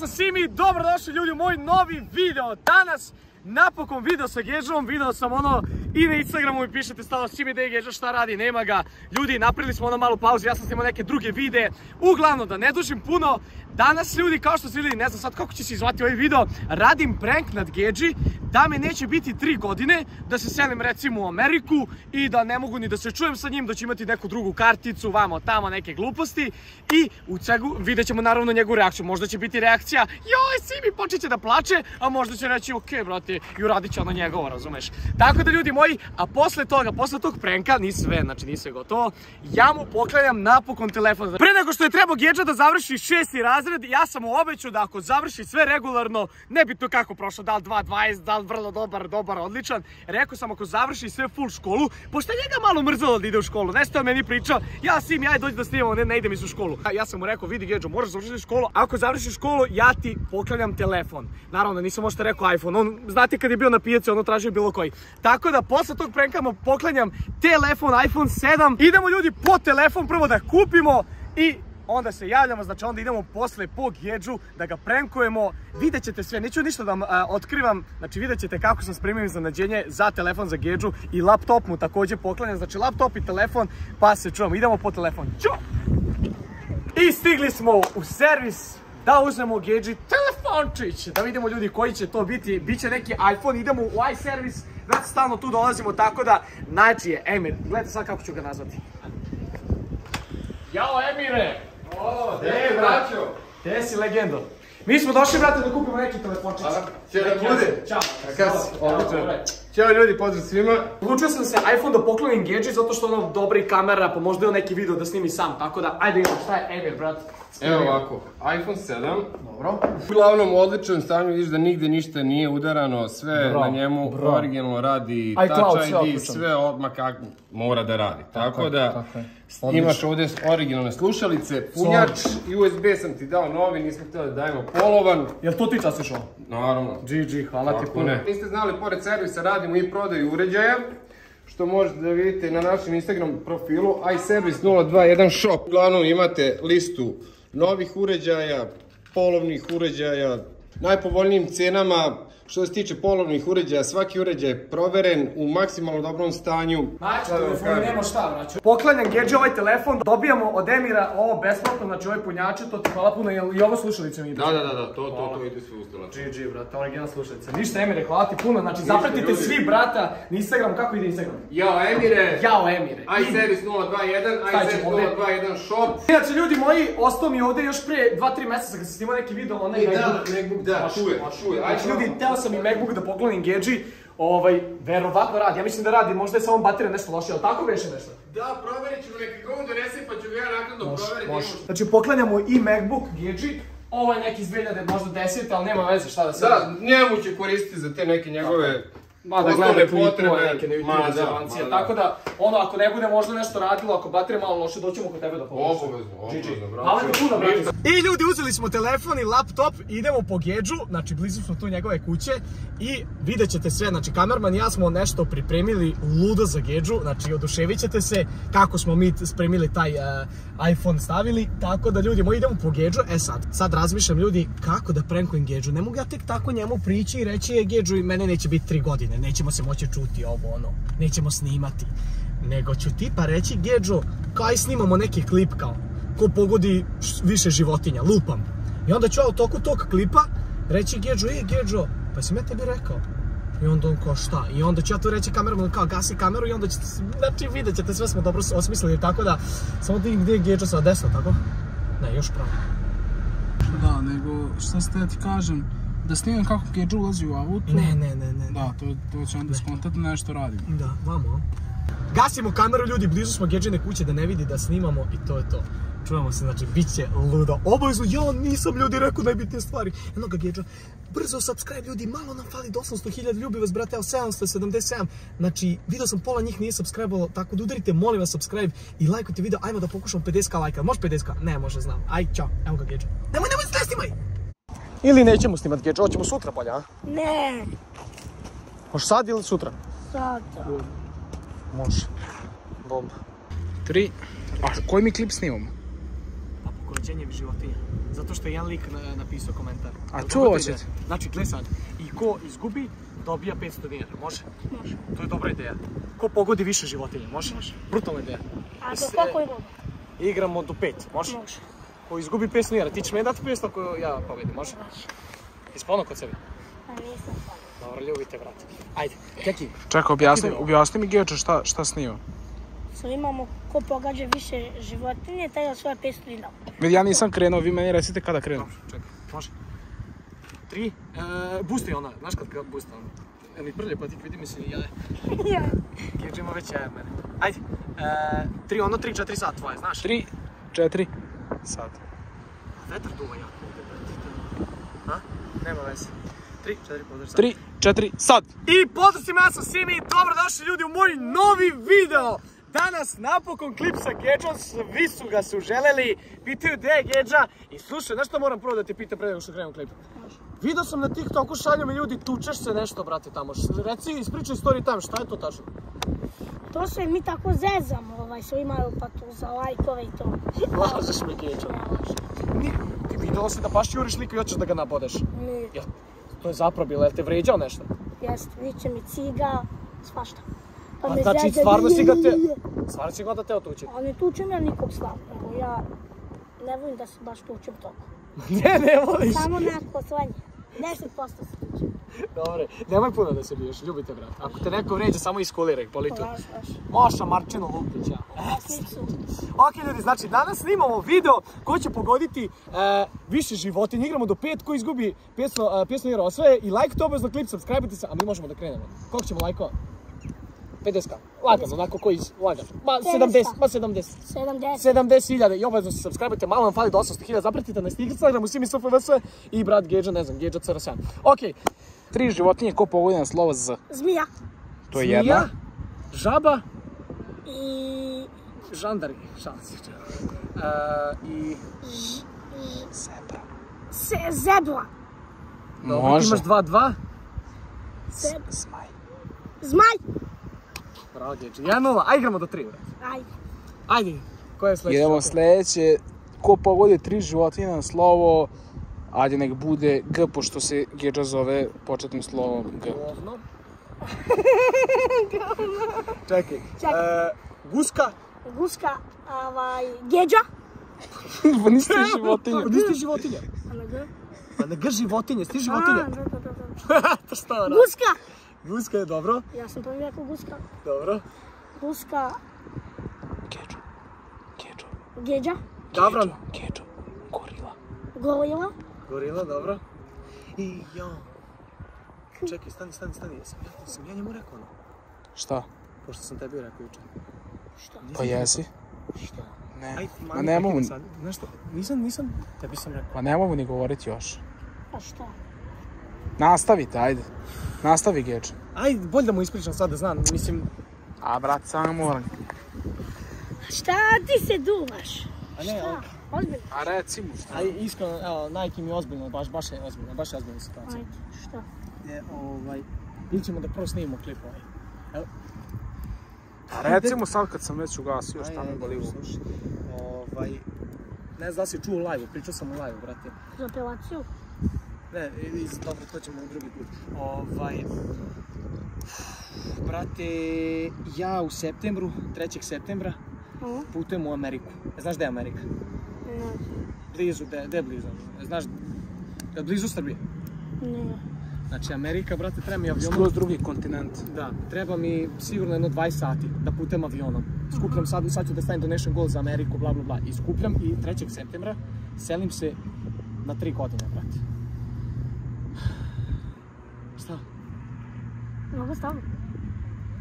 sam Simi, dobrodošli ljudi u moj novi video. Danas napokon video sa Gežom, video sam ono i na Instagramu mi pišete stalo Simi da je Geža šta radi, nema ga. Ljudi, napravili smo ono malu pauzu, ja sam snimao neke druge videe. Uglavnom, da ne dužim puno, danas ljudi, kao što ste vidjeli, ne znam sad kako će se izvati ovaj video, radim prank nad Geđi, da me neće biti tri godine, da se selim recimo u Ameriku i da ne mogu ni da se čujem sa njim, da će imati neku drugu karticu, vamo tamo neke gluposti i u cegu vidjet ćemo naravno njegovu reakciju. Možda će biti reakcija, joj Simi počet će da plače, a možda će reći ok brate i uradit će ono njegovo, razumeš. Tako da ljudi moji, a posle toga, posle tog pranka, ni sve, znači ni sve gotovo, ja mu poklanjam napokon telefon. Pre nego što je trebao Geđa da završi šesti razred, ja sam mu obećao da ako završi sve regularno, nebitno kako prošlo, da li 2.20, da li vrlo dobar, dobar, odličan, rekao sam ako završi sve full školu, pošto je njega malo mrzalo da ide u školu, nešto je meni pričao, ja Simi, aj dođi da snimamo, ne, ne idem iz u školu. Ja sam mu rekao, vidi Geđo, moraš završiti školu, ako završiš školu, ja ti poklanjam telefon. Naravno da nisam možda rekao iPhone, on, znate kad je bio na pijaci, ono tražio bilo koji. Tako da posle tog pranka mu poklanjam telefon iPhone 7. Idemo ljudi po telefon prvo da kupimo i onda se javljamo, znači onda idemo posle po Geđu da ga prankujemo. Vidjet ćete sve, neću ništa da vam otkrivam, znači vidjet ćete kako sam spremio iznenađenje za telefon za Geđu i laptop mu takođe poklanjam, znači laptop i telefon, pa se čujemo, idemo po telefon. Ćao! I stigli smo u servis da uzmemo Geđi telefončić, da vidimo ljudi koji će to biti, biće neki iPhone, idemo u iService, već stalno tu dolazimo, tako da, znači je Emir, gledajte sad kako ću ga nazvati. Jao Emire! O, E, gdje braćo? Gde si legendo? Mi smo došli, brate, da kupimo neki telefončić. Će da bude? Ćao. Kakav si? Dobro. Ćao ljudi, pozdrav svima. Odlučio sam se iPhone da poklonim Geđi zato što ono dobra i kamera, pa možda je neki video da snimi sam, tako da ajde idemo, šta je Emir, brat? Evo ovako, iPhone 7. Dobro. Uglavnom u odličnom stanju, vidiš da nigde ništa nije udarano, sve na njemu originalno radi, Touch sve ID, otključano. sve odmah kako mora da radi. Tako, da tako je. imaš ovdje originalne slušalice, punjač, USB sam ti dao novi, nismo htjeli da dajemo polovan. Jel to ti častiš ovo? Naravno. GG, hvala ti puno. Niste znali, pored servisa radimo i prodaju uređaja, što možete da vidite na našem Instagram profilu iService 021 shop. Uglavnom imate listu novih uređaja, polovnih uređaja, najpovoljnijim cenama. Što se tiče polovnih uređaja, svaki uređaj je proveren u maksimalno dobrom stanju. Znači, kažem? nema šta, braćo. Poklanjam Geđi ovaj telefon, dobijamo od Emira ovo besplatno, znači ovaj punjače, to ti hvala puno, jel i ovo slušalice mi ide? Da, da, da, da, to, to, to ide sve ustala. GG, brate, original slušalica. Ništa, Emire, hvala ti puno, znači zapratite ljudi. svi brata na Instagram, kako ide Instagram? Jao, Emire, Jao, Emire. I- iService 021, Stavit iService ćemo ovdje. 021 shop. Inače, ljudi moji, ostao mi ovdje još pre 2-3 mjeseca kad sam snimao neki video, onaj E, da, MacBook. Da, Baš, tu je, baš. tu je. Znači, ljudi, teo sam i MacBook da poklonim Geđi, ovaj, verovatno radi, ja mislim da radi, možda je samo baterija nešto lošija, ali tako beše nešto? Da, provjerit ćemo neka ga on donese pa ću ga ja naknadno provjeriti. Može. Znači, poklanjamo i MacBook Geđi, ovo je neki iz 2000, možda 10, ali nema veze, šta da se Da, njemu će koristiti za te neke njegove Ma da gleda klipove, potrebe. neke Ma YouTube da, zelancije, ma da. tako da, ono, ako ne bude možda nešto radilo, ako baterija malo loše, doćemo kod tebe da pomoći. Obavezno, obavezno, brate. Puno, brate. I ljudi, uzeli smo telefon i laptop, idemo po Geđu, znači blizu smo tu njegove kuće i vidjet ćete sve, znači kamerman i ja smo nešto pripremili ludo za Geđu, znači oduševit ćete se kako smo mi spremili taj eh, iPhone stavili, tako da ljudi moji idemo po Geđu, e sad, sad razmišljam ljudi kako da prankujem Geđu, ne mogu ja tek tako njemu prići i reći je Geđu i mene neće biti tri godine, nećemo se moći čuti ovo ono, nećemo snimati, nego ću tipa reći Geđo, kaj snimamo neki klip kao, ko pogodi više životinja, lupam. I onda ću ja u toku tog klipa reći Geđo, ej Geđo, pa sam ja tebi rekao. I onda on kao šta? I onda ću ja to reći kameramanu kao gasi kameru i onda ćete, znači vidjet ćete sve smo dobro osmislili, tako da, samo ti gdje je Geđo sa desno, tako? Ne, još pravo. Da, nego šta ste da ti kažem, da snimam kako Kedža ulazi u auto. Ne, ne, ne, ne. Da, to, to će onda skontati da nešto radimo. Da, vamo. Gasimo kameru ljudi, blizu smo Geđine kuće da ne vidi da snimamo i to je to. Čujemo se, znači, bit će ludo. Obavezno, ja nisam ljudi rekao najbitnije stvari. Eno ga Geđa, brzo subscribe ljudi, malo nam fali do 800.000 ljubi vas, brate, evo 777. Znači, video sam pola njih nije subscribe tako da udarite, molim vas, subscribe i lajkujte video, ajmo da pokušamo 50k lajka. Može 50k? Ne, može, znam. Aj, čao, evo ga Geđa. Nemoj, nemoj, ne snimaj! Ili nećemo snimati Geđa, hoćemo sutra bolje, a? Ne, Može sad ili sutra? sada. Može. Bomba. Tri. A koji mi klip snimamo? Pa po rođenjem životinja. Zato što je jedan lik na- napisao komentar. A to hoćete? Znači, gle sad, i ko izgubi, dobija 500 dinara, može? Može. To je dobra ideja. Ko pogodi više životinja, može? Može. Brutalna ideja. A do koliko imamo? Igramo do 5, može? Može. Ko izgubi 500 dinara, ti ćeš meni dati 500 ako ja pobedim, može? Ispolno kod sebe. A nisam fan. Dobro, ljubite, brate. Ajde, Keki, Čekaj, objasni, objasni mi Geče šta, šta snima. Sad imamo ko pogađa više životinje, taj je svoje 500 dinara. Vidi, ja nisam krenuo, vi meni recite kada krenu. Dobro, čekaj, može. Tri, e, boosti ona, znaš kad kad boosta ona? E, mi prlje, pa ti vidi mi se jaje. Keđe ima već jaje od mene. Ajde, e, tri, ono, tri, četiri sat tvoje, znaš? Tri, četiri, sad. Vetar duva jako ovdje, brate. A? Nema veze. Tri, četiri, pozdrav sad. Tri, četiri, sad! I pozdrav svima, ja sam Simi i dobrodošli ljudi u moj novi video. Danas napokon klip sa Gedžom, svi su ga su želeli, pitaju gdje je Gedža i slušaj, nešto moram prvo da te pitam pre nego što krenem klip. Video sam na TikToku, šalju mi ljudi, tučeš se nešto, brate, tamo. Reci, ispričaj story time, šta je to tačno? To sve mi tako zezamo, ovaj, svi imaju pa to za lajkove i to. Lažeš me, Gedža. Ni, ti vidjela si da baš juriš lik i hoćeš da ga nabodeš. Nije, Jel, to je zaprobilo, jel te vređao nešto? jeste, viće mi ciga, svašta. Pa A me znači, zezaju, stvarno si ga te... Stvarno si ga onda teo tući? A ne tučem ja nikog slavno, ja ne volim da se baš tučem toliko. Ne, ne voliš. Samo nekako svanje. 10% se tučem. Dobre, nemoj puno da se biješ, ljubite brat. Ako te neko vređa, samo iskuliraj, baš. Moša Marčino Lupić, ja. Pesnicu. Ok ljudi, znači danas snimamo video ko će pogoditi e, više životinja. Igramo do pet, ko izgubi 500, uh, 500 dinara osvaje i like to obavezno klip, subscribe se, a mi možemo da krenemo. Koliko ćemo lajkova? 50k. Lagano, onako koji iz... Lagano. Ma 70, ma 70. 70. 70.000 i obavezno se subscribe malo nam fali do 800.000, zapratite nas na Instagramu, svi mi SFVS i brat Geđa, ne znam, Geđa CR7. Ok, Tri životinje, ko pogodi na slovo Z. Zmija. To je zmija, jedna. žaba, I... žandari, šalim se. Uh, I Zebra. Se, zebra. Dobro, Može. imaš 2-2. Zeb... Zmaj. Zmaj. Bravo, Geđa. 1-0, aj igramo do 3, brate. Ajde. Ajde, koja je sljedeća? Idemo sljedeće, ko pogodi tri životinje na slovo, ајде нек буде Г, пошто се ги разове почетно слово Г. Чекай. Гуска. Гуска, авај, геджа. Па не сте животиња. Па не сте животиња. А на Г? А на Г животиње, сте животиња. Да, да, да, гуска. Гуска е добро. Јас сум први како гуска. Добро. Гуска. Геджо. Геджо. Геджа. Добро. Геджо. Горила. Горила. Gorila. dobro. I ja. Čekaj, stani, stani, stani. Jesam ja, sam ja njemu rekao ono? Šta? Pošto sam tebi rekao jučer. Šta? Pa jesi. Šta? Ne. Aj, Ma mani, ne mogu, sad. Znaš što? Nisam, nisam, tebi sam rekao. pa ne mogu ni govoriti još. A šta? Nastavite, ajde. Nastavi Geđo. Aj, bolje da mu ispričam sad da znam, mislim... A brat, samo moram. Šta ti se duvaš? A ne, Šta? A, Ozbiljno. A reci mu šta. aj, iskreno, evo, Nike mi je ozbiljno, baš, baš je ozbiljno, baš je ozbiljna situacija. Ajde, šta? Je, ovaj, ili ćemo da prvo snimimo klip ovaj. Evo, A reci mu sad kad sam već ugasio šta me ajde, boli u uvu. slušaj. Ovaj, ne znam da si čuo live, pričao sam u live, brate. Za apelaciju? Ne, iz, dobro, to ćemo drugi put. Ovaj, brate, ja u septembru, 3. septembra, putujem u Ameriku. E, Znaš gdje je Amerika? Ne, Blizu, gdje gdje je blizu? E, Znaš, je blizu Srbije. ne. Znači, Amerika, brate, treba mi avionom. Skroz drugi kontinent. Da, treba mi sigurno jedno 20 sati da putem avionom. Skupljam sad, sad ću da stavim donation goal za Ameriku, bla bla bla. I skupljam i 3. septembra selim se na 3 godine, brate. Šta? Mogu staviti?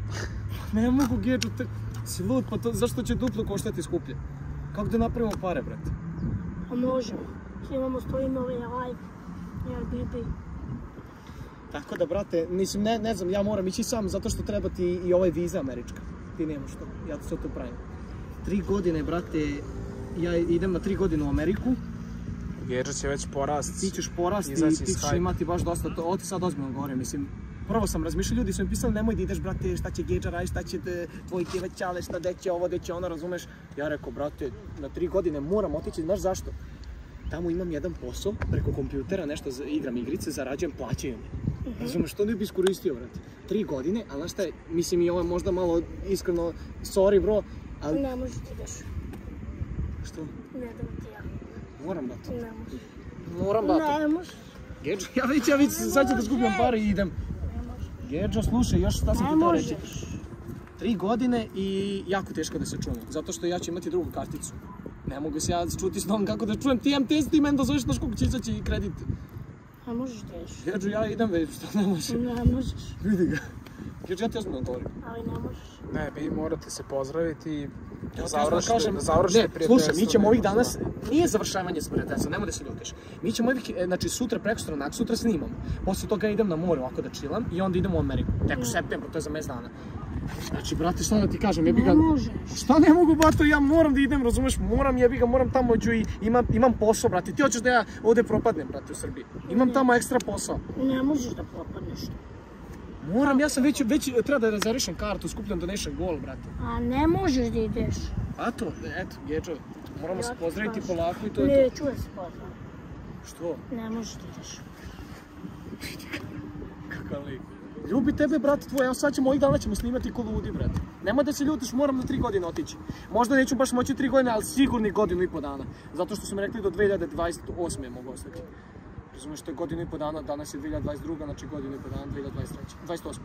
Ne mogu Gedžu, te... si lud, pa to, zašto će duplo koštati skuplje? Kako da napravimo pare, brate? A možemo. Imamo stojimo ovaj live. Airbnb. Tako da, brate, mislim, ne, ne znam, ja moram ići sam zato što treba ti i ovaj viza američka. Ti nemaš to, ja to sve to pravim. Tri godine, brate, ja idem na tri godine u Ameriku, Geđa će već porast. ti ćeš porasti ti ćeš imati baš dosta, to, ovo ti sad ozbiljno govorim, mislim, prvo sam razmišljao, ljudi su mi pisali nemoj da ideš, brate, šta će Geđa raditi, šta će te, tvoj kjeve ćale, šta deće ovo, deće ono, razumeš? Ja rekao, brate, na tri godine moram otići, znaš zašto? Tamo imam jedan posao, preko kompjutera, nešto igram igrice, zarađujem, plaćaju me. Razumeš, što ne bi iskoristio, brate? Tri godine, ali znaš šta je, mislim i ovo je možda malo iskreno, sorry bro, ali Ne možeš ti ideš. što? Ne dam ti ja. Moram, brate. Ne možeš. Moram, brate. Ne možeš. Geđo, ja već, ja već, sad ću da zgubim pare i idem. Možeš. Geđo, slušaj, još šta sam ti teo reći. možeš. Tri godine i jako teško da se čujem, zato što ja ću imati drugu karticu. Ne mogu se ja čuti s tom kako da čujem, ti imam test i meni da zoveš naš koliko će izaći kredit. Ne možeš da ideš. Geđo, ja idem već, šta ne može. Ne možeš. Vidi ga. Geđo, ja ti ozbiljno govorim. Ali ne možeš. Ne, vi morate se pozdraviti i Ja da završite, kažem, da završite ne, prijateljstvo. slušaj, mi ćemo ovih danas, nije završavanje s prijateljstva, nemoj da se ljutiš. Mi ćemo ovih, e, znači sutra, preko sutra, nak sutra snimam. Posle toga idem na more ovako da čilam i onda idem u Ameriku. Tek u septembru, to je za mjesec dana. Znači, brate, šta da ti kažem, jebi ga... Ne možeš. Šta ne mogu, bato, ja moram da idem, razumeš, moram, jebi ga, moram tamo ću i imam, imam posao, brate. Ti hoćeš da ja ovde propadnem, brate, u Srbiji. Imam tamo ekstra posao. Ne možeš da propadneš. Moram, ja sam već, već treba da rezervišem kartu, skupljam donation gol, brate. A ne možeš da ideš. A to, eto, Geđo, moramo Ja se ti pozdraviti polako i to je Neću da se poznam. to. Što? Ne možeš da ideš. Kakav lik. Ljubi tebe, brate tvoj, evo sad ćemo ovih dana ćemo snimati ko ludi, brate. Nemoj da se ljutiš, moram na tri godine otići. Možda neću baš moći tri godine, ali sigurni godinu i po dana. Zato što su mi rekli do 2028. mogu ostati. Razumiješ, to je godinu i po dana, danas je 2022. znači godinu i po dana, 2023. 28.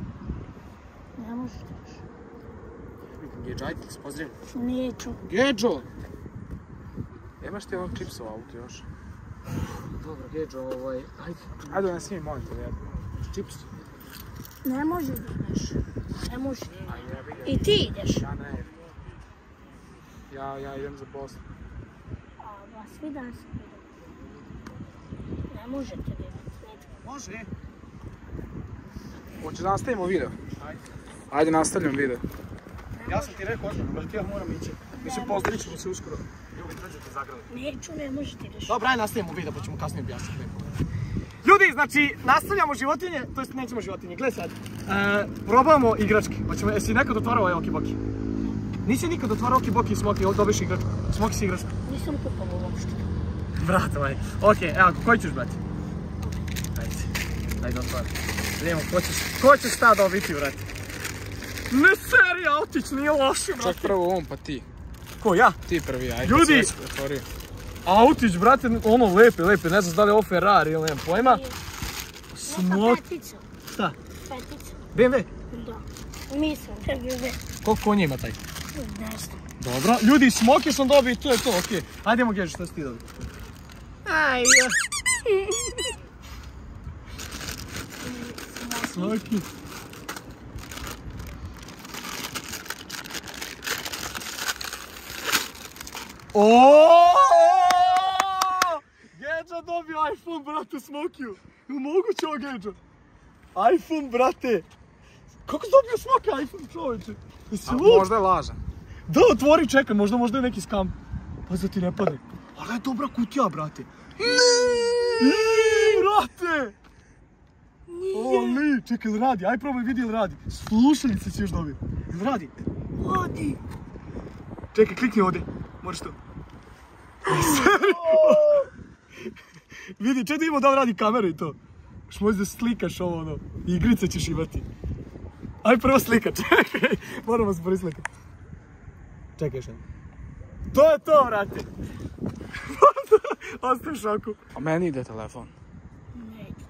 Ne možeš da ideš. Geđo, ajde, se pozdravim. Neću. Geđo! Imaš ti ovog čipsa u autu još? Dobro, Geđo, ovaj, ajde, Ajde da snimi monitor, jedno. čips. Ne možeš da ideš. Ne možeš. I ti ideš. Ja ne. Ja, ja idem za Bosnu. A vas svi danas idu. Ne možete idete. Može. Hoće da nastavimo video? Ajde. Ajde, nastavljam video. Ja sam ti rekao odmah, brate, ja moram ići. Mislim, pozdravit ćemo se uskoro. Ljubi, dođete zagrali. Neću, ne možeš da ideš. Dobro, ajde nastavimo video pa ćemo kasnije objasniti. Ljudi, znači, nastavljamo životinje, to jest nećemo životinje, gle sad. E, probamo igračke, pa ćemo, jesi nekad otvarao ovaj Oki Boki? Nisi nikad otvarao Oki Boki i Smoki, ovdje dobiš igračku. Smoki si igračka. Nisam kupovao uopšte. Brate moj. Okej, evo, koji ćeš brate? Ajde, ajde otvari. Vidimo, ko ćeš, ko ćeš šta dobiti, brate? Ne serija, otić, nije loši, Čak brate. prvo on, pa ti. Ko, ja? Ti prvi, ajde. Ljudi! Autić, brate, ono lepi, lepi, ne znam da li je ovo Ferrari ili nemam pojma. Petica. šta? Petica. BMW? Da. Nisam, ve. Koliko konja ima taj? Ne znam. Dobro, ljudi, smoke sam dobio i to je to, okej. Hajdemo Geži, šta si ti dobio? Ja. Smoki. Oooo! Geđa dobio iPhone, brate, Smokiju. Jel moguće ovo, Geđa? iPhone, brate. Kako si dobio Smoke iPhone, čoveče? Jesi lud? možda je lažan. Da, otvori, čekaj, možda možda je neki skam. Pa da ti ne padne. Ali je dobra kutija, brate. Nije, brate! O, li, čekaj, jel radi? Aj probaj vidi jel radi. Slušalice si još dobio. Jel radi? Radi. Čekaj, klikni ovdje. Možeš to. vidi, čekaj da imamo da li radi kamera i to. Još možeš da slikaš ovo, ono. Igrice ćeš imati. Aj prvo slika, čekaj. Moramo se prvo slikati. Čekaj još. To je to, brate. Ostaje u šoku. A meni ide telefon. Ne ide.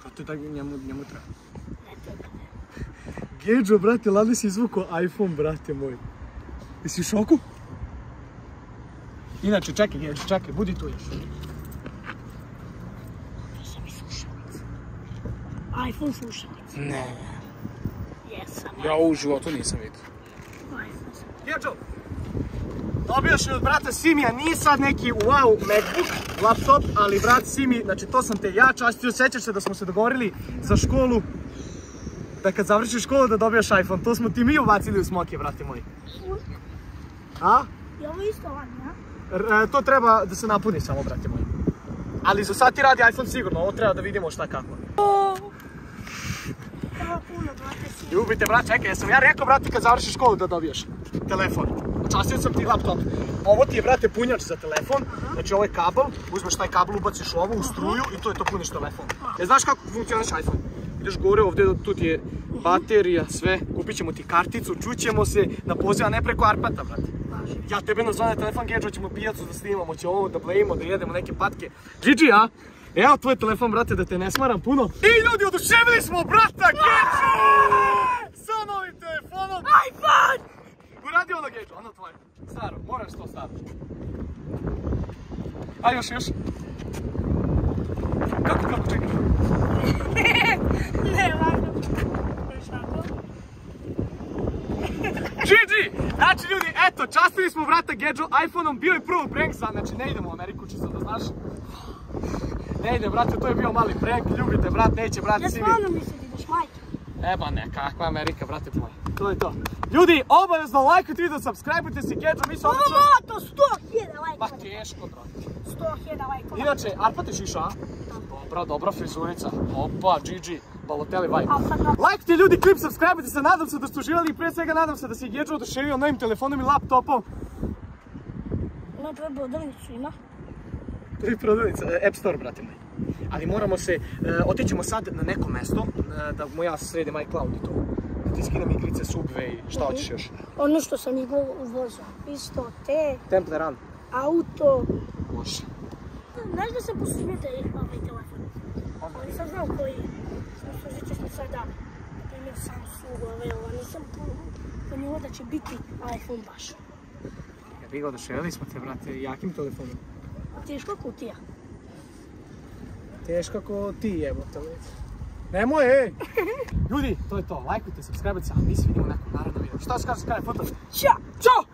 Što to tako njemu, njemu treba? Geđo, brate, lani si izvukao iPhone, brate moj. Jesi u šoku? Inače, čekaj, Geđo, čekaj, budi tu još. Nisam i slušalica. iPhone slušalica. Ne. Jesam. Ja u životu nisam vidio. Geđo, dobio si od brata Simija, nije sad neki wow Macbook laptop, ali brat Simi, znači to sam te ja častio, sjećaš se da smo se dogovorili za školu, da kad završiš školu da dobijaš iPhone, to smo ti mi ubacili u smoke, brate moji. A? Je ovo isto vani, a? R- e, to treba da se napuni samo, brate moji. Ali za sad ti radi iPhone sigurno, ovo treba da vidimo šta kako. Ljubite, brat, čekaj, jesam ja rekao, brate, kad završiš školu da dobiješ telefon. Častio sam ti laptop. Ovo ti je, brate, punjač za telefon. Znači, ovo je kabel, uzmeš taj kabel, ubaciš ovo u struju i to je to puniš telefon. E, znaš kako funkcioniš iPhone? Ideš gore ovdje, tu ti je baterija, sve. Kupit ćemo ti karticu, čućemo se na poziv, a ne preko Arpata, brate. Ja tebe nazvane telefon Gedžo, ćemo pijacu da snimamo, će ovo da blejimo, da jedemo neke patke. Gigi, a? Evo tvoj telefon, brate, da te ne smaram puno. I ljudi, oduševili smo brata Gedžu! Sa novim telefonom. iPhone! Uradi ono tvoje. Staro, moraš to staro. A još, još. Kako, kako, čekaj. Ne, ovako. GG! Znači ljudi, eto, častili smo brata Gedžo iPhone-om, bio je prvo prank sad, znači ne idemo u Ameriku, čisto da znaš. Ne ide, brate, to je bio mali prank, ljubite, brat, neće, brate, svi vi. stvarno mislim da ideš majke. Eba ne, kakva Amerika, brate moj. To je to. Ljudi, obavezno lajkujte video, subscribeujte se Gedžo, mi se odlično... Ovo, to 100.000 Pa lajkova. teško, brate. 100.000 lajkova. Inače, Arpa ti šiša, a? Dobra, dobra frizurica. Opa, GG, Balotelli vibe. Lajkite ljudi klip, subscribeujte se, nadam se da ste uživali i prije svega nadam se da se Gedžo oduševio novim telefonom i laptopom. Ima tvoju bodrnicu, ima. To je prodavnica, e, App Store, brate moji. Ali moramo se, e, otićemo sad na neko mesto, e, da mu ja sredim iCloud i to. Da ti skinem igrice, Subway, šta hoćeš još? Ono što sam ih uvozio. Isto, te, Temple Run. auto. Može. Znaš da se poslužite ovaj telefon? Ali sad znam koji je. Poslužit ćeš mi sad da. Na primjer Samsung, ovaj, ovo. Nisam planirao da će biti iPhone baš. Ja bih oduševili smo te, brate, jakim telefonom. Teška kutija. Teško ko ti jebote lice. Nemoj, ej! Ljudi, to je to. Lajkujte, subscribeujte se, a mi se vidimo u nekom narednom videu. Šta se kaže, kada je foto? Ćao! Ćao!